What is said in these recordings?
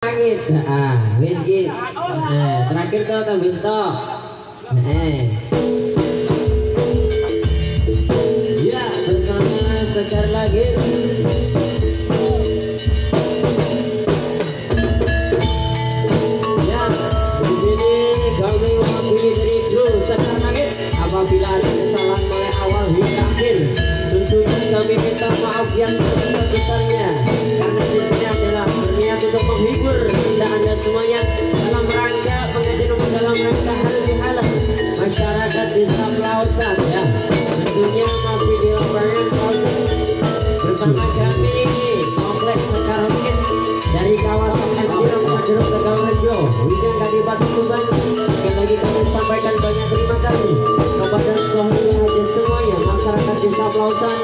langit. Ah wis eh terakhir tuh tuh wis to. Eh. Ya bersama sekar lagi ya apabila ada kesalahan mulai awal hingga akhir tentunya kami minta maaf yang semuanya dalam rangka mengajak dalam rangka halal bihalal masyarakat desa Pelausan ya. Tentunya masih di lapangan Pelausan. Bersama kami kompleks Sekarangin dari kawasan Anjirong Majeruk Tegalrejo Wijang Kadipaten Tuban. Sekali lagi kami sampaikan banyak terima kasih kepada sohibul haji semuanya masyarakat desa Pelausan.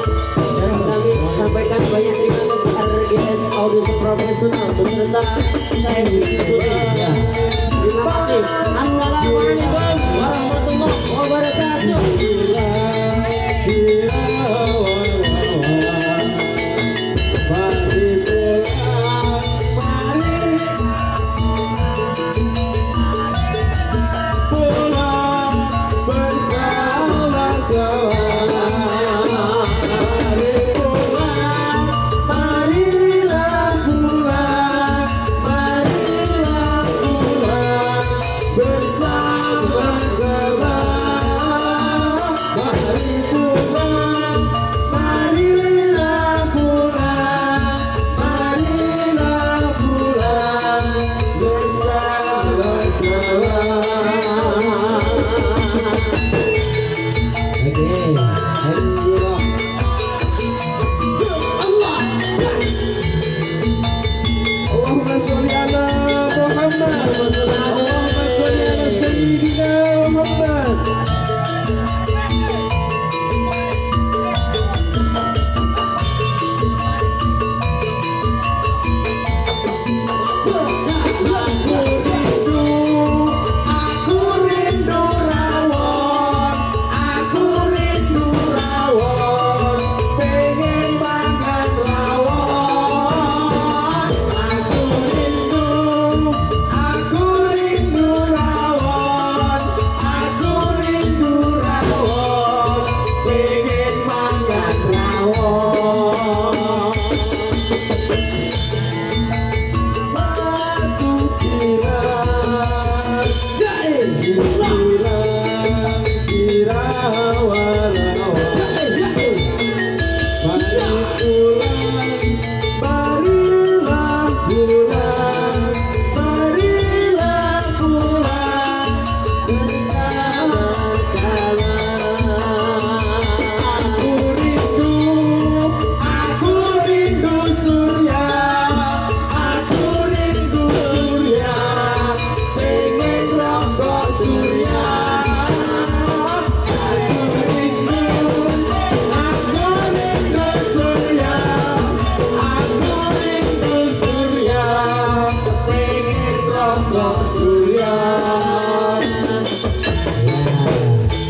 Dan kami sampaikan banyak terima kasih RGS Audisi Profesional beserta saya Budi ya. Terima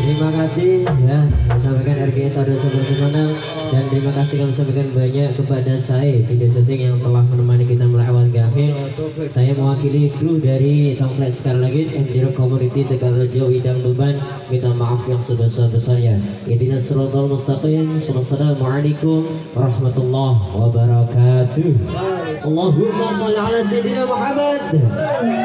terima kasih ya. Sampaikan RGS ada Semenang dan terima kasih kami sampaikan banyak kepada saya video syuting yang telah menemani kita ke akhir saya mewakili kru dari sekali lagi Enjiro Community Tegalrejo Widang Tuban minta maaf yang sebesar-besarnya. Intinya suratul mustaqim. Assalamualaikum warahmatullahi wabarakatuh. Allahumma salli ala Sayyidina Muhammad